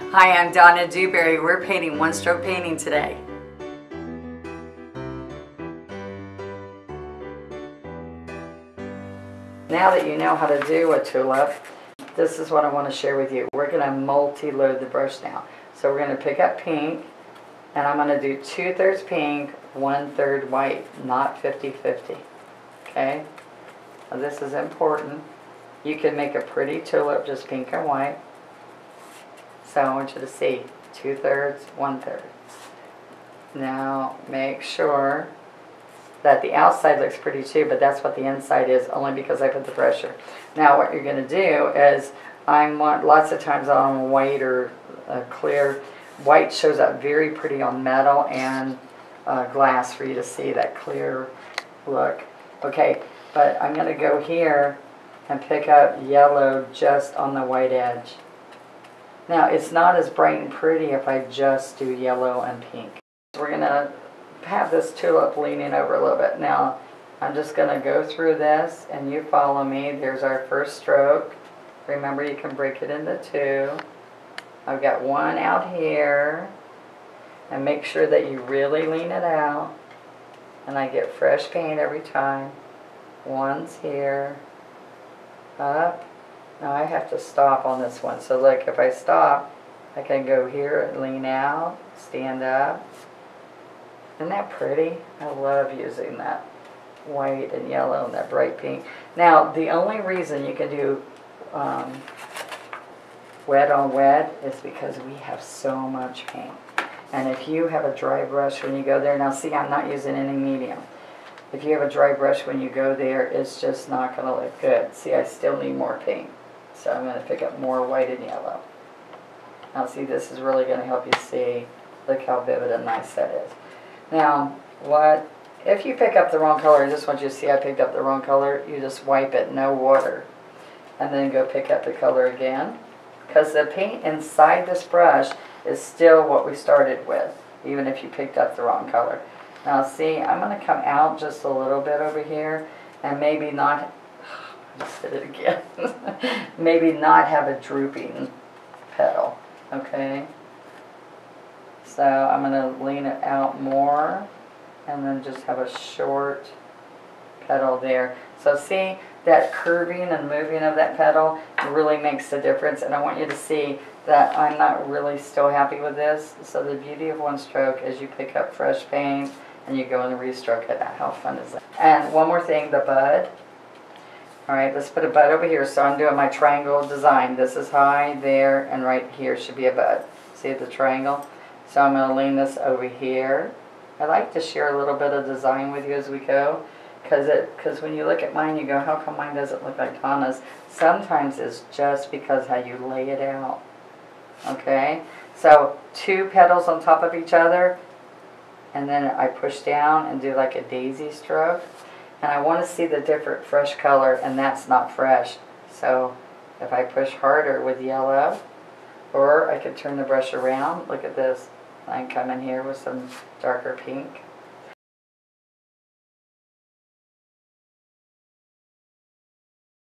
Hi, I'm Donna Dewberry. We're painting one stroke painting today. Now that you know how to do a tulip, this is what I want to share with you. We're going to multi-load the brush now. So we're going to pick up pink, and I'm going to do two-thirds pink, one-third white, not 50-50. Okay? Now this is important. You can make a pretty tulip just pink and white. So I want you to see two-thirds, one-third. Now make sure that the outside looks pretty too, but that's what the inside is, only because I put the pressure. Now what you're going to do is, I want lots of times on white or uh, clear. White shows up very pretty on metal and uh, glass for you to see that clear look. Okay, but I'm going to go here and pick up yellow just on the white edge. Now it's not as bright and pretty if I just do yellow and pink. We're going to have this tulip leaning over a little bit. Now, I'm just going to go through this and you follow me. There's our first stroke. Remember, you can break it into two. I've got one out here. And make sure that you really lean it out. And I get fresh paint every time. One's here. Up. Now I have to stop on this one. So look, if I stop, I can go here and lean out, stand up, isn't that pretty? I love using that white and yellow and that bright pink. Now, the only reason you can do um, wet on wet is because we have so much paint. And if you have a dry brush when you go there, now see, I'm not using any medium. If you have a dry brush when you go there, it's just not going to look good. See, I still need more paint. So I'm going to pick up more white and yellow. Now see, this is really going to help you see. Look how vivid and nice that is. Now, what, if you pick up the wrong color, I just want you to see I picked up the wrong color, you just wipe it, no water. And then go pick up the color again. Because the paint inside this brush is still what we started with, even if you picked up the wrong color. Now see, I'm going to come out just a little bit over here and maybe not, Did it again, maybe not have a drooping petal, okay? So I'm going to lean it out more and then just have a short petal there. So see that curving and moving of that petal really makes the difference and I want you to see that I'm not really still happy with this. So the beauty of one stroke is you pick up fresh paint and you go and restroke it. How fun is that? And one more thing, the bud. Alright, let's put a bud over here. So I'm doing my triangle design. This is high, there, and right here should be a bud. See the triangle? So I'm going to lean this over here. I like to share a little bit of design with you as we go. Because it, cause when you look at mine, you go, how come mine doesn't look like Donna's? Sometimes it's just because how you lay it out. Okay? So two petals on top of each other. And then I push down and do like a daisy stroke. And I want to see the different fresh color, and that's not fresh. So if I push harder with yellow, or I could turn the brush around, look at this. I can come in here with some darker pink.